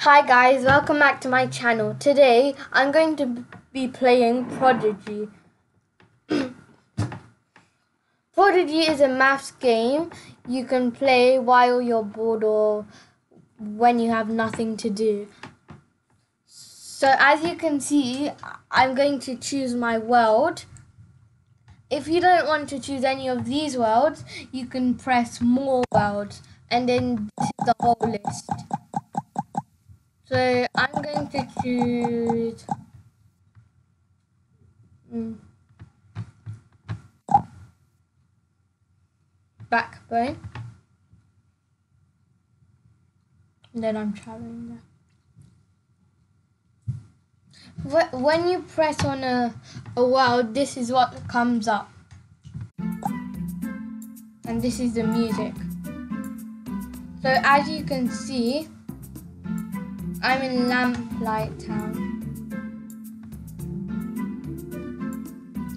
Hi guys, welcome back to my channel. Today I'm going to be playing Prodigy. Prodigy is a maths game you can play while you're bored or when you have nothing to do. So as you can see, I'm going to choose my world. If you don't want to choose any of these worlds, you can press more worlds and then the whole list. So I'm going to choose. Mm, backbone. And then I'm traveling there. When you press on a, a world, this is what comes up. And this is the music. So as you can see, I'm in Lamplight Town.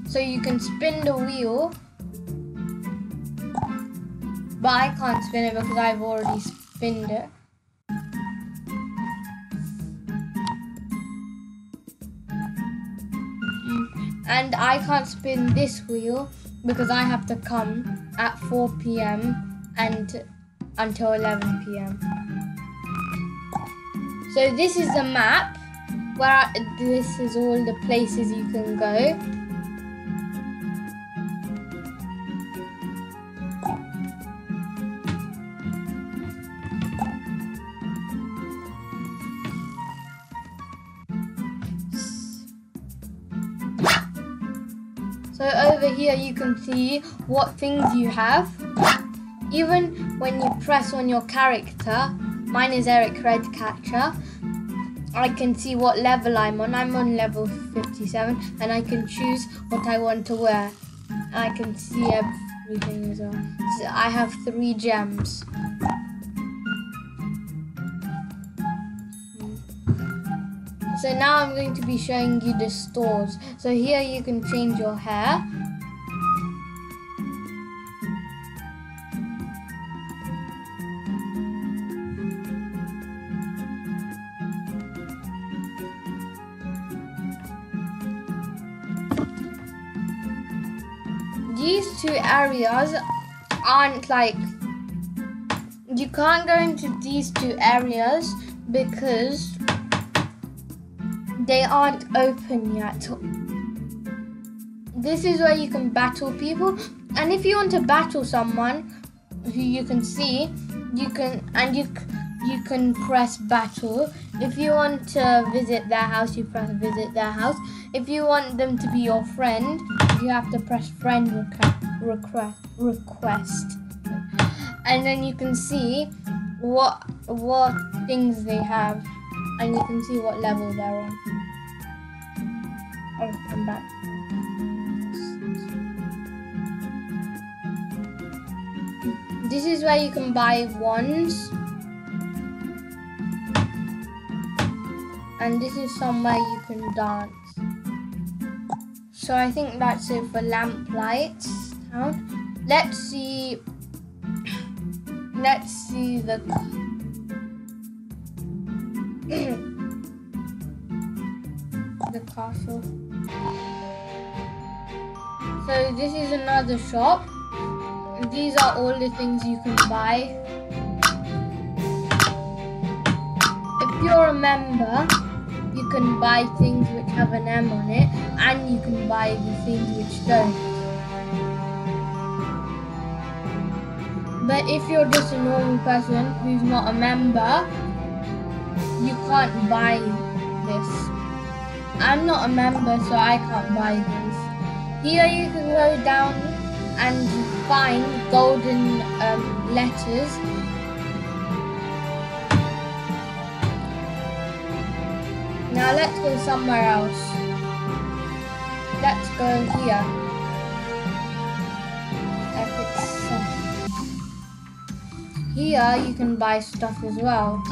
So you can spin the wheel. But I can't spin it because I've already spinned it. And I can't spin this wheel because I have to come at 4 p.m. and until 11 p.m. So this is the map where I, this is all the places you can go. So over here you can see what things you have. Even when you press on your character, Mine is Eric Redcatcher. I can see what level I'm on. I'm on level 57 and I can choose what I want to wear. I can see everything as well. So I have three gems. So now I'm going to be showing you the stores. So here you can change your hair. These two areas aren't like you can't go into these two areas because they aren't open yet. This is where you can battle people and if you want to battle someone who you can see you can and you you can press battle if you want to visit their house you press visit their house if you want them to be your friend you have to press friend request, request and then you can see what what things they have and you can see what level they're on. Oh I'm back. This is where you can buy wands. And this is somewhere you can dance so I think that's it for lamplights town. Let's see. Let's see the. the castle. So this is another shop. These are all the things you can buy. If you're a member, you can buy things which have an M on it and you can buy the things which don't. But if you're just a normal person who's not a member, you can't buy this. I'm not a member so I can't buy this. Here you can go down and find golden um, letters Now let's go somewhere else. Let's go here. Here you can buy stuff as well.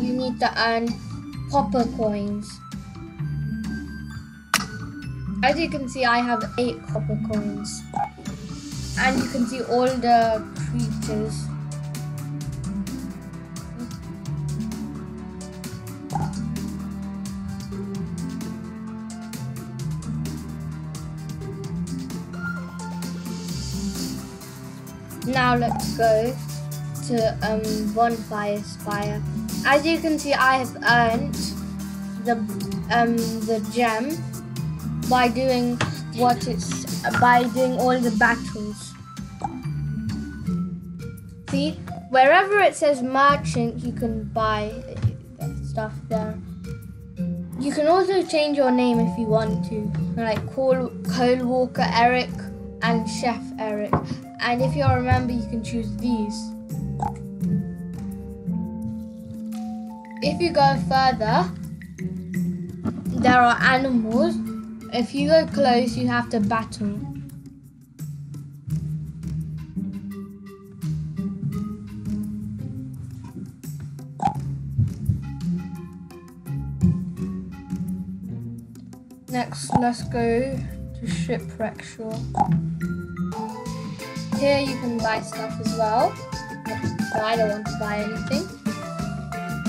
You need to earn copper coins. As you can see, I have 8 copper coins. And you can see all the creatures. Now let's go to um, Bonfire Spire. As you can see, I have earned the um, the gem by doing what it's by doing all the battles. See, wherever it says merchant, you can buy stuff there. You can also change your name if you want to, like Cole, Cole Walker Eric and Chef Eric. And if you remember, you can choose these. If you go further, there are animals. If you go close, you have to battle. Next, let's go to Shipwreck Shore. Here you can buy stuff as well, but I don't want to buy anything.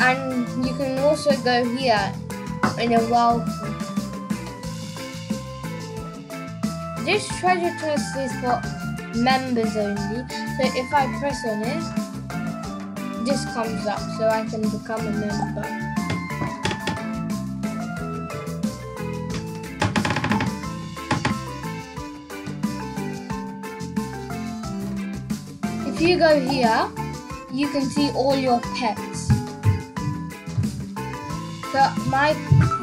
And you can also go here in a welcome. This treasure chest is for members only, so if I press on it, this comes up so I can become a member. You go here, you can see all your pets. So my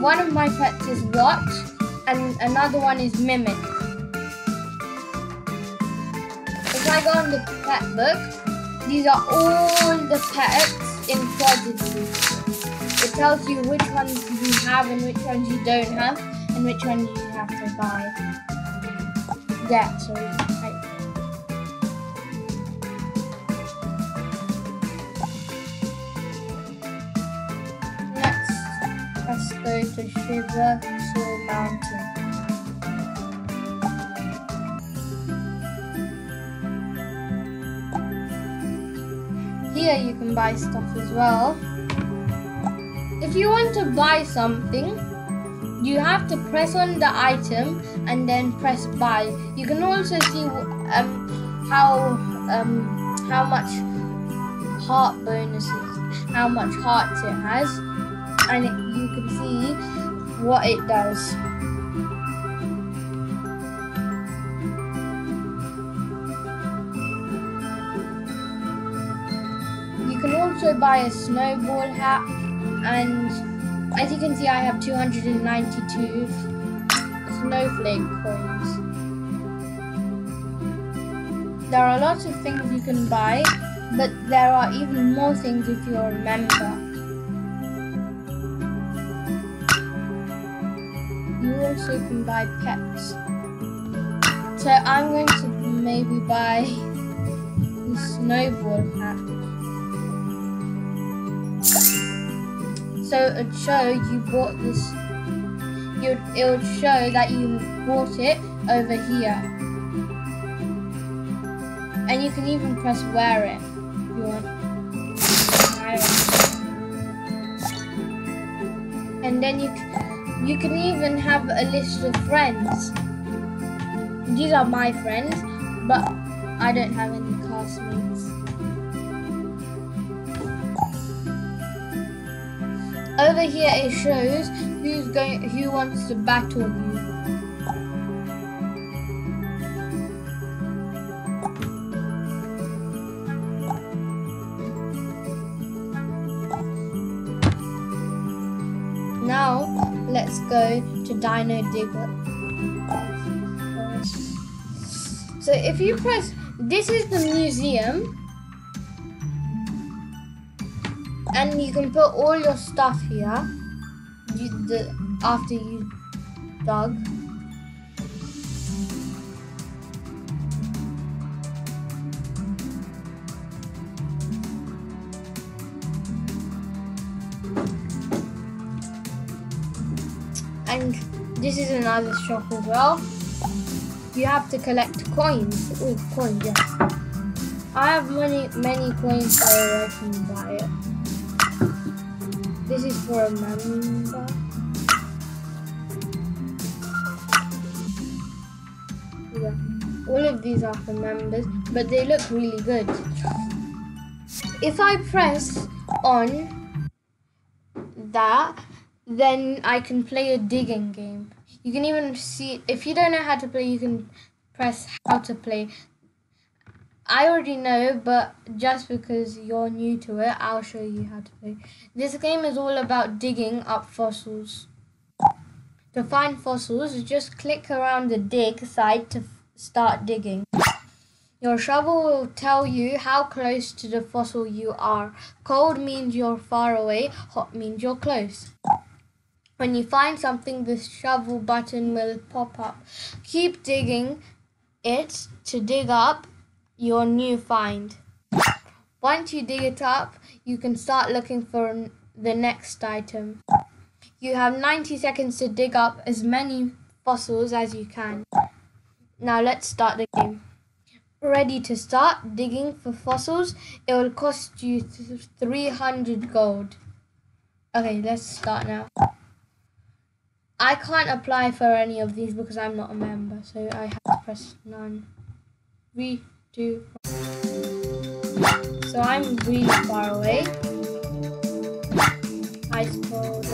one of my pets is Watch and another one is Mimic. If I go on the pet book, these are all the pets in Prodigy. It tells you which ones you have and which ones you don't have and which ones you have to buy. Yeah, sorry. Let's go to Shiver Soul Mountain. Here you can buy stuff as well. If you want to buy something, you have to press on the item and then press buy. You can also see um, how um, how much heart bonuses, how much hearts it has, and it, see what it does. You can also buy a snowball hat, and as you can see, I have 292 snowflake coins. There are lots of things you can buy, but there are even more things if you're a member. You also can buy pets. So I'm going to maybe buy the snowboard hat. So it would show you bought this. You it would show that you bought it over here, and you can even press wear it if you want. And then you c- you can even have a list of friends. These are my friends, but I don't have any classmates. Over here it shows who's going who wants to battle you. Go to Dino Digger. So if you press this is the museum and you can put all your stuff here you, the, after you dug. This is another shop as well. You have to collect coins. Oh, coins, yes. I have many, many coins so I can buy it. This is for a member. Yeah. All of of these are for members, but they look really good. If I press on that, then I can play a digging game. You can even see, if you don't know how to play, you can press how to play. I already know, but just because you're new to it, I'll show you how to play. This game is all about digging up fossils. To find fossils, just click around the dig side to start digging. Your shovel will tell you how close to the fossil you are. Cold means you're far away, hot means you're close. When you find something, the shovel button will pop up. Keep digging it to dig up your new find. Once you dig it up, you can start looking for the next item. You have 90 seconds to dig up as many fossils as you can. Now let's start the game. Ready to start digging for fossils? It will cost you 300 gold. Okay, let's start now. I can't apply for any of these because I'm not a member, so I have to press none. One. So I'm really far away. I suppose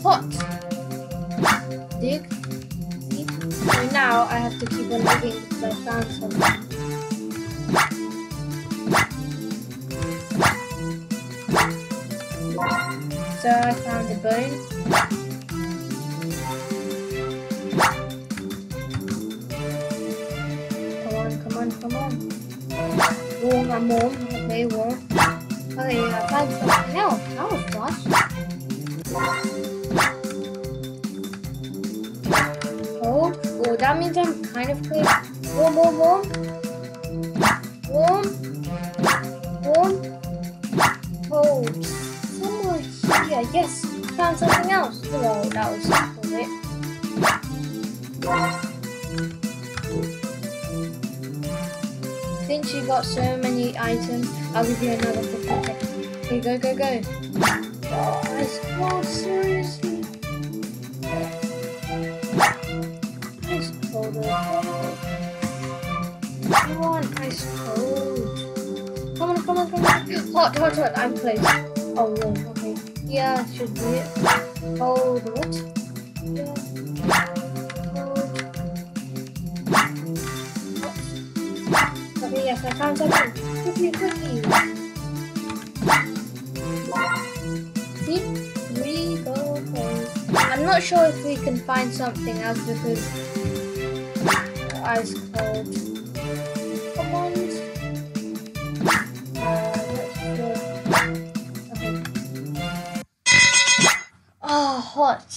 hot. Dig. So now I have to keep on digging because I found something. Found. Come on, come on, come on. Warm, I'm warm. Okay, warm. Okay, I found something else. That was fast. Hold. Oh, oh, that means I'm kind of close. Warm, warm, warm. Warm. Warm. Oh, Hold. Somewhere here. Yes. Found something else. Oh, that was simple, it. Since you got so many items, I'll give you another 50 seconds. Okay, go, go, go. Oh, ice cold, seriously. Ice cold. I want ice cold. Come on, come on, come on. Hot, hot, hot. I'm close. Oh, warm. Yeah, should be it. Cold. Hot. Okay, yes, I found something. Quickly, quickly. See? Three gold coins. I'm not sure if we can find something else because ice cold. Come on.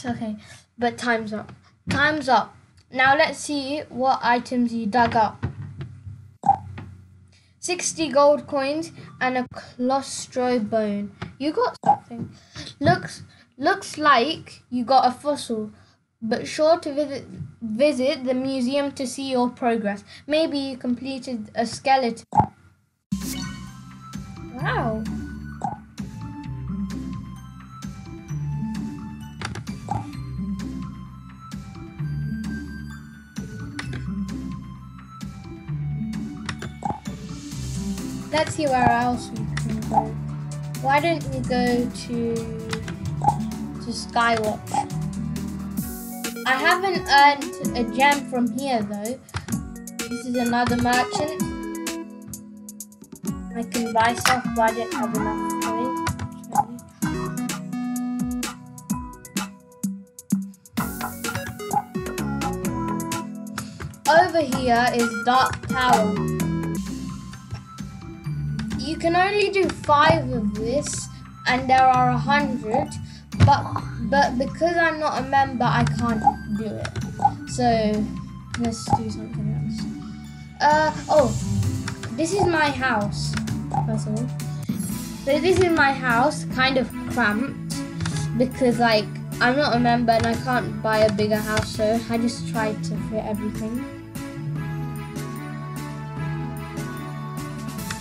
Okay, but time's up. Time's up. Now let's see what items you dug up. 60 gold coins and a claustro bone. You got something. Looks looks like you got a fossil, but sure to visit visit the museum to see your progress. Maybe you completed a skeleton. Wow. Let's see where else we can go. Why don't we go to to Skywatch? I haven't earned a gem from here though. This is another merchant. I can buy stuff, but I don't have enough. Over here is Dark Tower. Can only do five of this, and there are a hundred. But but because I'm not a member, I can't do it. So let's do something else. Uh oh, this is my house. First of all, so this is my house, kind of cramped because like I'm not a member and I can't buy a bigger house, so I just tried to fit everything.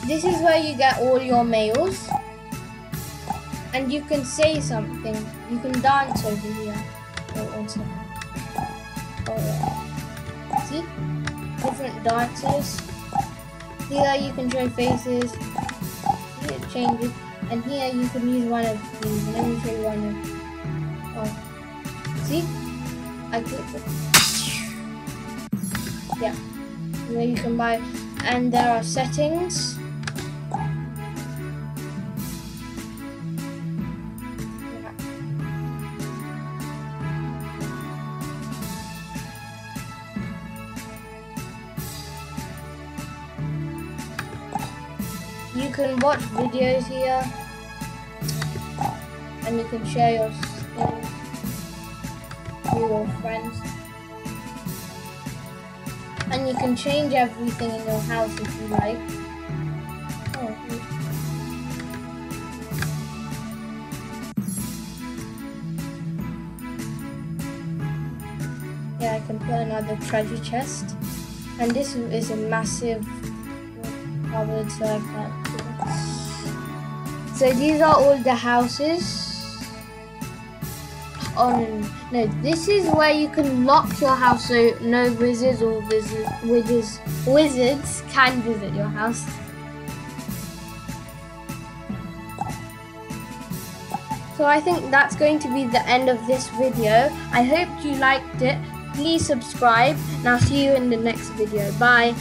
This is where you get all your mails. And you can say something. You can dance over here. Wait one second. See? Different dances. Here you can show faces. Here it changes. And here you can use one of these. Let me show you one of oh. See? I click it. Yeah. There you can buy and there are settings. You can watch videos here and you can share your skills with your friends. And you can change everything in your house if you like. Yeah, I can put another treasure chest. And this is a massive cupboard, so I it. So these are all the houses. Oh no, no, this is where you can lock your house so no wizards or wizard, wizards, wizards can visit your house. So I think that's going to be the end of this video. I hope you liked it. Please subscribe and I'll see you in the next video. Bye.